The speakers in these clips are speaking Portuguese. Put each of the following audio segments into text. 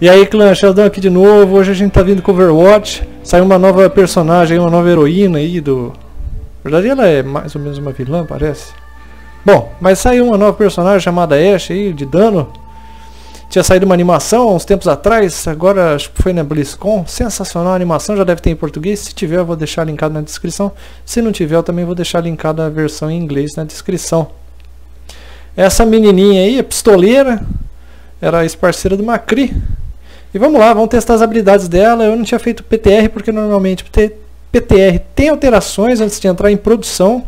E aí, clã, Sheldon aqui de novo. Hoje a gente tá vindo com Overwatch. Saiu uma nova personagem, uma nova heroína aí do. Na verdade, ela é mais ou menos uma vilã, parece. Bom, mas saiu uma nova personagem chamada Ashe aí, de dano. Tinha saído uma animação uns tempos atrás, agora acho que foi na BlizzCon. Sensacional a animação, já deve ter em português. Se tiver, eu vou deixar linkado na descrição. Se não tiver, eu também vou deixar linkada a versão em inglês na descrição. Essa menininha aí, a pistoleira, era ex-parceira do Macri. E vamos lá, vamos testar as habilidades dela. Eu não tinha feito PTR porque normalmente PTR tem alterações antes de entrar em produção.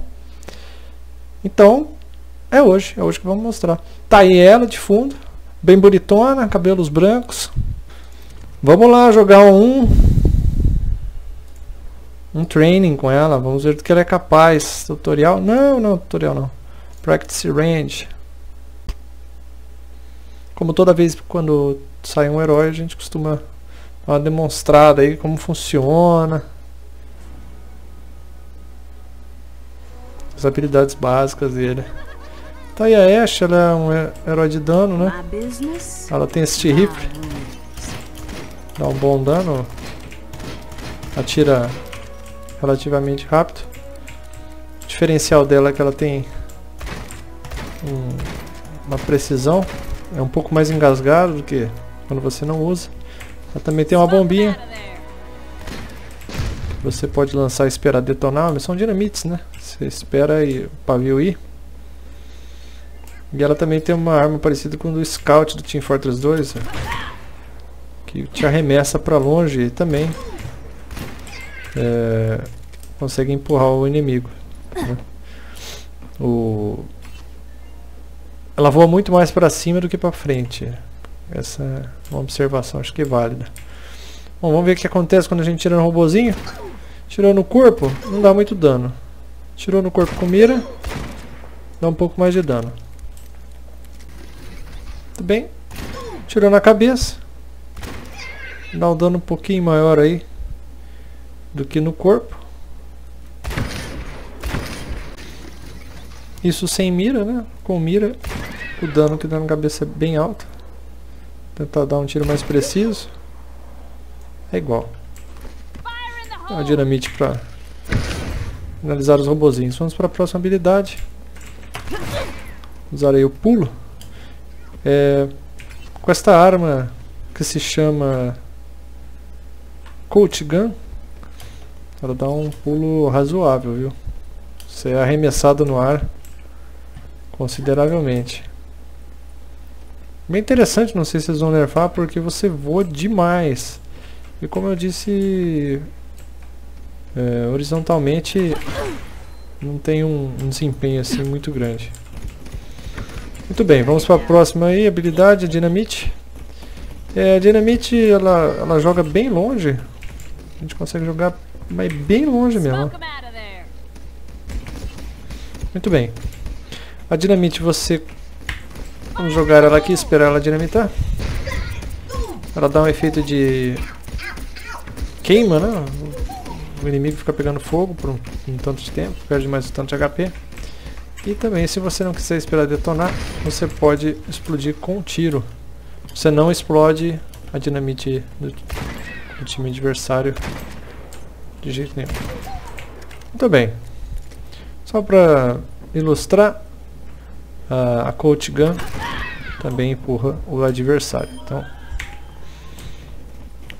Então, é hoje, é hoje que vamos mostrar. Tá aí ela de fundo, bem bonitona, cabelos brancos. Vamos lá jogar um um training com ela, vamos ver do que ela é capaz. Tutorial? Não, não, tutorial não. Practice range. Como toda vez quando sai um herói, a gente costuma dar uma demonstrada aí como funciona. As habilidades básicas dele. Tá aí a Ashe, ela é um herói de dano, né? Ela tem esse rifle. Dá um bom dano. Atira relativamente rápido. O diferencial dela é que ela tem um, uma precisão. É um pouco mais engasgado do que quando você não usa. Ela também tem uma bombinha. Você pode lançar e esperar detonar, mas são dinamites, né? Você espera e o pavio ir. E ela também tem uma arma parecida com o do Scout do Team Fortress 2. Que te arremessa para longe e também é, consegue empurrar o inimigo. Né? O, ela voa muito mais para cima do que para frente. Essa é uma observação, acho que é válida. Bom, vamos ver o que acontece quando a gente tira no robozinho. Tirou no corpo, não dá muito dano. Tirou no corpo com mira, dá um pouco mais de dano. Muito bem. Tirou na cabeça. Dá um dano um pouquinho maior aí do que no corpo. Isso sem mira, né? Com mira, o dano que dá na cabeça é bem alto. Tentar dar um tiro mais preciso. É igual. A dinamite para finalizar os robozinhos. Vamos para a próxima habilidade. Usarei o pulo. É, com esta arma que se chama Coach Gun, ela dá um pulo razoável, viu? Você é arremessado no ar consideravelmente. Bem interessante, não sei se vocês vão nerfar, porque você voa demais. E como eu disse, é, horizontalmente não tem um, um, desempenho assim muito grande. Muito bem, vamos para a próxima aí, habilidade, a dinamite. É, a dinamite, ela, ela joga bem longe. A gente consegue jogar mas bem longe mesmo. Muito bem. A dinamite você Vamos jogar ela aqui, esperar ela dinamitar. Ela dá um efeito de queima, né? O inimigo fica pegando fogo por um, um tanto de tempo, perde mais um tanto de HP. E também, se você não quiser esperar detonar, você pode explodir com um tiro. Você não explode a dinamite do, do time adversário de jeito nenhum. Muito bem. Só para ilustrar, a, a Coach Gun também empurra o adversário. Então,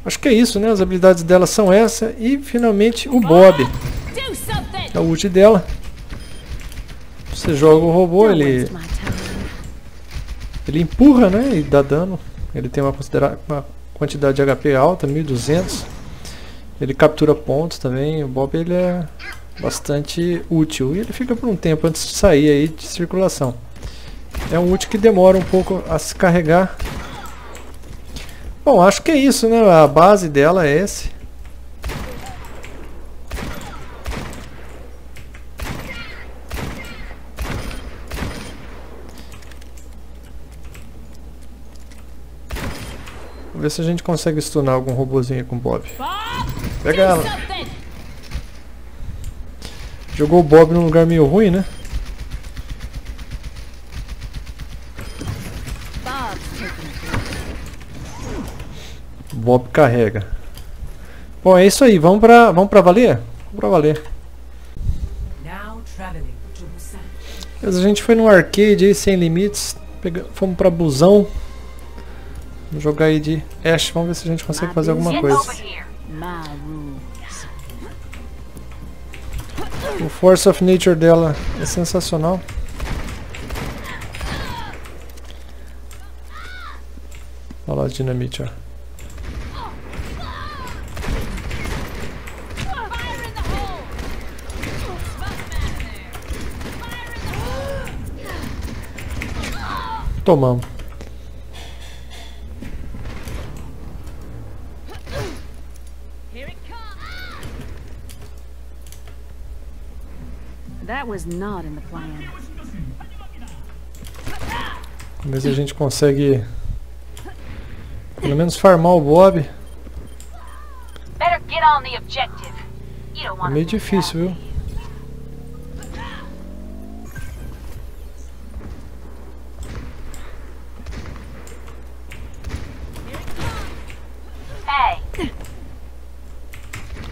acho que é isso, né? As habilidades dela são essa e finalmente o Bob. É o ult dela. Você joga o robô, ele ele empurra, né? E dá dano. Ele tem uma, uma quantidade de HP alta, 1200. Ele captura pontos também. O Bob ele é bastante útil e ele fica por um tempo antes de sair aí de circulação. É um ult que demora um pouco a se carregar. Bom, acho que é isso, né? A base dela é esse. Vamos ver se a gente consegue stunar algum robozinho com o Bob. Pega ela. Jogou o Bob num lugar meio ruim, né? Bob carrega. Bom, é isso aí. Vamos pra, vamos pra valer? Vamos pra valer. Mas a gente foi no arcade aí, sem limites. Pega, fomos pra busão. Vamos jogar aí de Ash. Vamos ver se a gente consegue fazer alguma coisa. O Force of Nature dela é sensacional. Olha lá a dinamite, ó. Tomamos. That was not in the plan. Vamos ver se a gente consegue pelo menos farmar o Bob. É meio difícil, viu?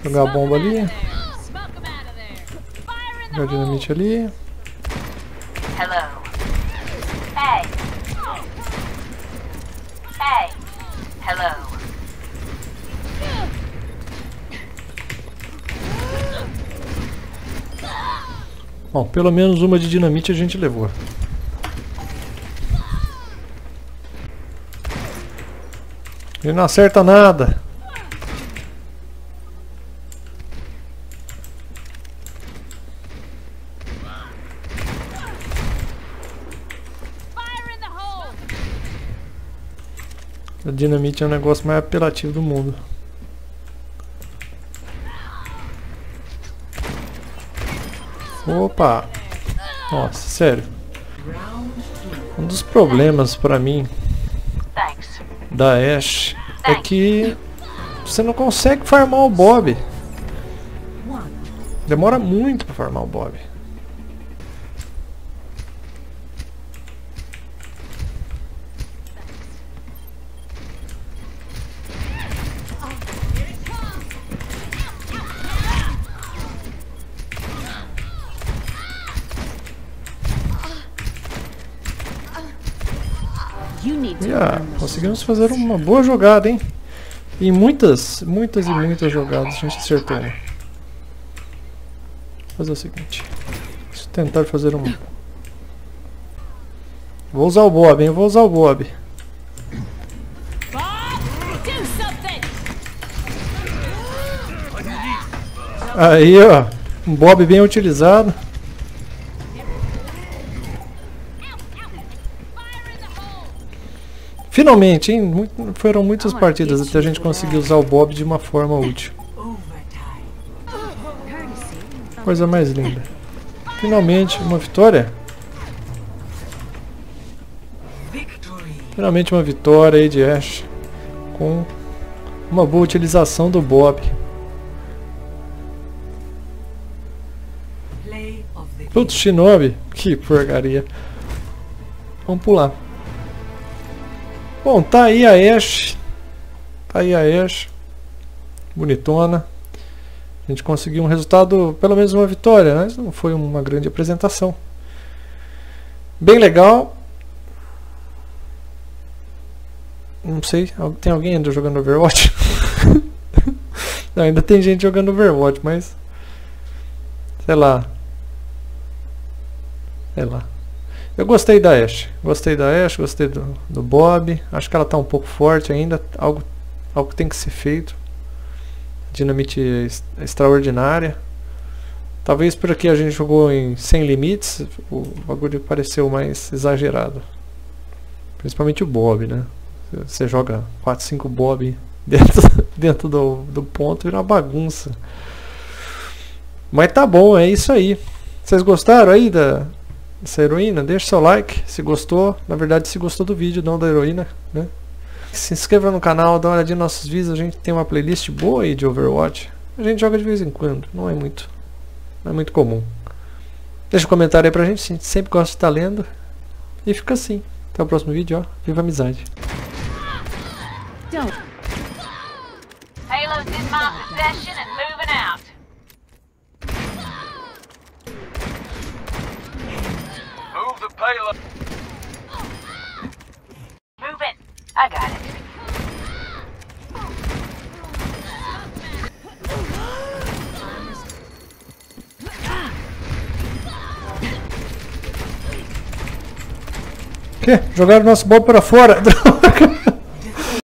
Jogar a bomba ali. Jogar dinamite ali. Bom, pelo menos uma de dinamite a gente levou. Ele não acerta nada. A dinamite é o negócio mais apelativo do mundo. Opa! Nossa, sério. Um dos problemas pra mim da Ash é que você não consegue farmar o Bob. Demora muito pra farmar o Bob. E ah, conseguimos fazer uma boa jogada, hein? Em muitas, muitas e muitas jogadas a gente acertou uma. Vou fazer o seguinte. Tentar fazer uma. Vou usar o Bob, hein? Vou usar o Bob. Aí, ó. Um Bob bem utilizado. Finalmente, hein? Muito- foram muitas partidas até a gente conseguir usar o Bob de uma forma útil. Coisa mais linda. Finalmente, uma vitória. Finalmente uma vitória aí de Ash. Com uma boa utilização do Bob. Putz, Shinobi. Que porcaria. Vamos pular. Bom, tá aí a Ash. Tá aí a Ash. Bonitona. A gente conseguiu um resultado, pelo menos uma vitória, mas não foi uma grande apresentação. Bem legal. Não sei, tem alguém ainda jogando Overwatch? não, ainda tem gente jogando Overwatch, mas. Sei lá. Sei lá. Eu gostei da Ashe. Gostei da Ashe, gostei do, do Bob. Acho que ela tá um pouco forte ainda. Algo, algo tem que ser feito. Dinamite ex- extraordinária. Talvez porque a gente jogou em sem limites, o bagulho pareceu mais exagerado. Principalmente o Bob, né? Você joga 4, 5 Bob dentro, dentro do, do ponto vira uma bagunça. Mas tá bom, é isso aí. Vocês gostaram aí da, dessa heroína? Deixa seu like se gostou. Na verdade, se gostou do vídeo, não da heroína, né? Se inscreva no canal, dá uma olhadinha nos nossos vídeos. A gente tem uma playlist boa aí de Overwatch. A gente joga de vez em quando, não é muito, não é muito comum. Deixa um comentário aí pra gente, a gente sempre gosta de estar lendo. E fica assim. Até o próximo vídeo, ó. Viva a amizade. Don't. Move. Moving. I got it. Que? Jogaram nosso bom para fora.